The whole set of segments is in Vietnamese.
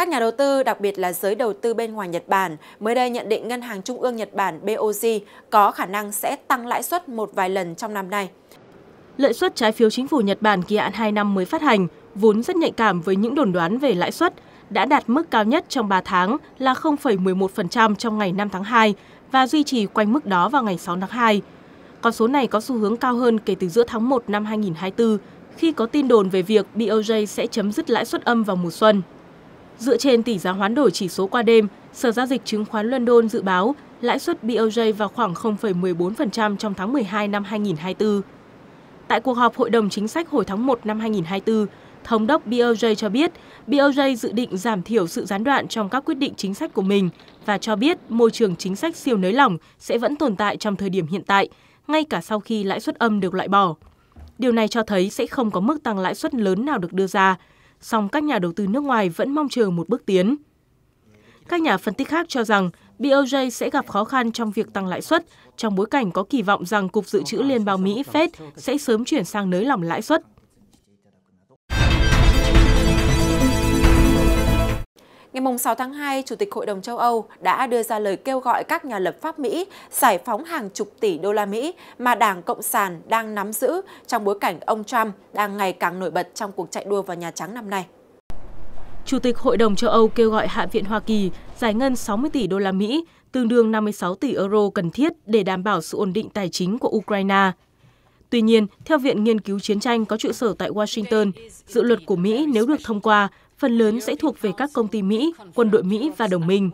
Các nhà đầu tư, đặc biệt là giới đầu tư bên ngoài Nhật Bản, mới đây nhận định Ngân hàng Trung ương Nhật Bản BOJ có khả năng sẽ tăng lãi suất một vài lần trong năm nay. Lợi suất trái phiếu chính phủ Nhật Bản kỳ hạn 2 năm mới phát hành, vốn rất nhạy cảm với những đồn đoán về lãi suất, đã đạt mức cao nhất trong 3 tháng là 0,11% trong ngày 5 tháng 2 và duy trì quanh mức đó vào ngày 6 tháng 2. Con số này có xu hướng cao hơn kể từ giữa tháng 1 năm 2024 khi có tin đồn về việc BOJ sẽ chấm dứt lãi suất âm vào mùa xuân. Dựa trên tỷ giá hoán đổi chỉ số qua đêm, Sở Giao dịch Chứng khoán London dự báo lãi suất BOJ vào khoảng 0,14% trong tháng 12 năm 2024. Tại cuộc họp Hội đồng Chính sách hồi tháng 1 năm 2024, Thống đốc BOJ cho biết BOJ dự định giảm thiểu sự gián đoạn trong các quyết định chính sách của mình và cho biết môi trường chính sách siêu nới lỏng sẽ vẫn tồn tại trong thời điểm hiện tại, ngay cả sau khi lãi suất âm được loại bỏ. Điều này cho thấy sẽ không có mức tăng lãi suất lớn nào được đưa ra, song các nhà đầu tư nước ngoài vẫn mong chờ một bước tiến. Các nhà phân tích khác cho rằng BOJ sẽ gặp khó khăn trong việc tăng lãi suất, trong bối cảnh có kỳ vọng rằng Cục Dự trữ Liên bang Mỹ Fed sẽ sớm chuyển sang nới lỏng lãi suất. Ngày 6 tháng 2, Chủ tịch Hội đồng châu Âu đã đưa ra lời kêu gọi các nhà lập pháp Mỹ giải phóng hàng chục tỷ đô la Mỹ mà Đảng Cộng sản đang nắm giữ trong bối cảnh ông Trump đang ngày càng nổi bật trong cuộc chạy đua vào Nhà Trắng năm nay. Chủ tịch Hội đồng châu Âu kêu gọi Hạ viện Hoa Kỳ giải ngân 60 tỷ đô la Mỹ, tương đương 56 tỷ euro cần thiết để đảm bảo sự ổn định tài chính của Ukraine. Tuy nhiên, theo Viện Nghiên cứu Chiến tranh có trụ sở tại Washington, dự luật của Mỹ nếu được thông qua phần lớn sẽ thuộc về các công ty Mỹ, quân đội Mỹ và đồng minh.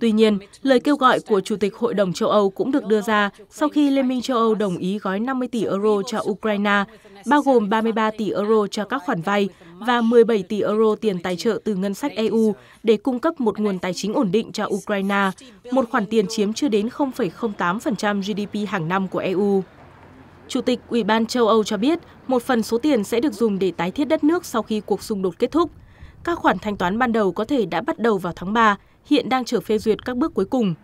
Tuy nhiên, lời kêu gọi của Chủ tịch Hội đồng châu Âu cũng được đưa ra sau khi Liên minh châu Âu đồng ý gói 50 tỷ euro cho Ukraine, bao gồm 33 tỷ euro cho các khoản vay và 17 tỷ euro tiền tài trợ từ ngân sách EU để cung cấp một nguồn tài chính ổn định cho Ukraine, một khoản tiền chiếm chưa đến 0,08% GDP hàng năm của EU. Chủ tịch Ủy ban châu Âu cho biết một phần số tiền sẽ được dùng để tái thiết đất nước sau khi cuộc xung đột kết thúc. Các khoản thanh toán ban đầu có thể đã bắt đầu vào tháng 3, hiện đang chờ phê duyệt các bước cuối cùng.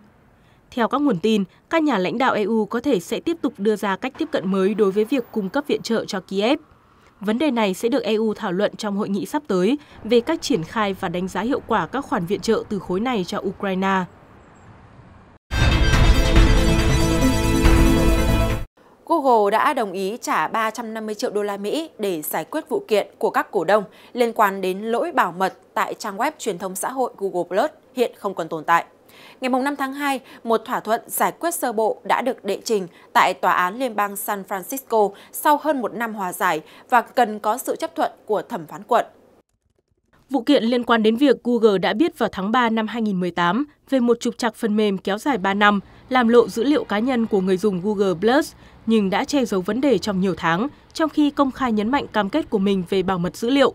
Theo các nguồn tin, các nhà lãnh đạo EU có thể sẽ tiếp tục đưa ra cách tiếp cận mới đối với việc cung cấp viện trợ cho Kiev. Vấn đề này sẽ được EU thảo luận trong hội nghị sắp tới về cách triển khai và đánh giá hiệu quả các khoản viện trợ từ khối này cho Ukraine. Google đã đồng ý trả 350 triệu đô la Mỹ để giải quyết vụ kiện của các cổ đông liên quan đến lỗi bảo mật tại trang web truyền thông xã hội Google Plus hiện không còn tồn tại. Ngày 5 tháng 2, một thỏa thuận giải quyết sơ bộ đã được đệ trình tại Tòa án Liên bang San Francisco sau hơn một năm hòa giải và cần có sự chấp thuận của thẩm phán quận. Vụ kiện liên quan đến việc Google đã biết vào tháng 3 năm 2018 về một trục trặc phần mềm kéo dài 3 năm làm lộ dữ liệu cá nhân của người dùng Google Plus nhưng đã che giấu vấn đề trong nhiều tháng, trong khi công khai nhấn mạnh cam kết của mình về bảo mật dữ liệu.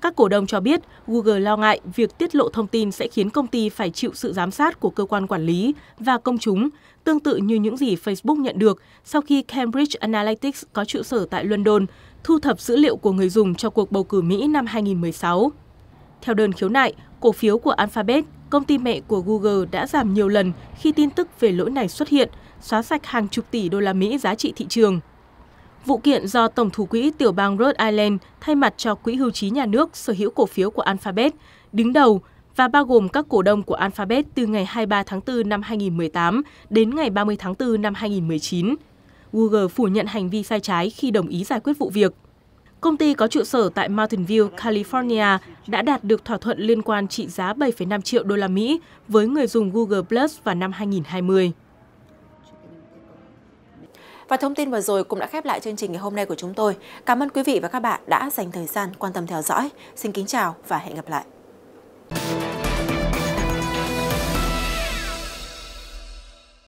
Các cổ đông cho biết Google lo ngại việc tiết lộ thông tin sẽ khiến công ty phải chịu sự giám sát của cơ quan quản lý và công chúng, tương tự như những gì Facebook nhận được sau khi Cambridge Analytics có trụ sở tại London thu thập dữ liệu của người dùng cho cuộc bầu cử Mỹ năm 2016. Theo đơn khiếu nại, cổ phiếu của Alphabet, công ty mẹ của Google đã giảm nhiều lần khi tin tức về lỗi này xuất hiện, xóa sạch hàng chục tỷ đô la Mỹ giá trị thị trường. Vụ kiện do Tổng thủ quỹ tiểu bang Rhode Island thay mặt cho Quỹ hưu trí nhà nước sở hữu cổ phiếu của Alphabet đứng đầu và bao gồm các cổ đông của Alphabet từ ngày 23 tháng 4 năm 2018 đến ngày 30 tháng 4 năm 2019. Google phủ nhận hành vi sai trái khi đồng ý giải quyết vụ việc. Công ty có trụ sở tại Mountain View, California đã đạt được thỏa thuận liên quan trị giá 7,5 triệu đô la Mỹ với người dùng Google Plus vào năm 2020. Và thông tin vừa rồi cũng đã khép lại chương trình ngày hôm nay của chúng tôi. Cảm ơn quý vị và các bạn đã dành thời gian quan tâm theo dõi. Xin kính chào và hẹn gặp lại.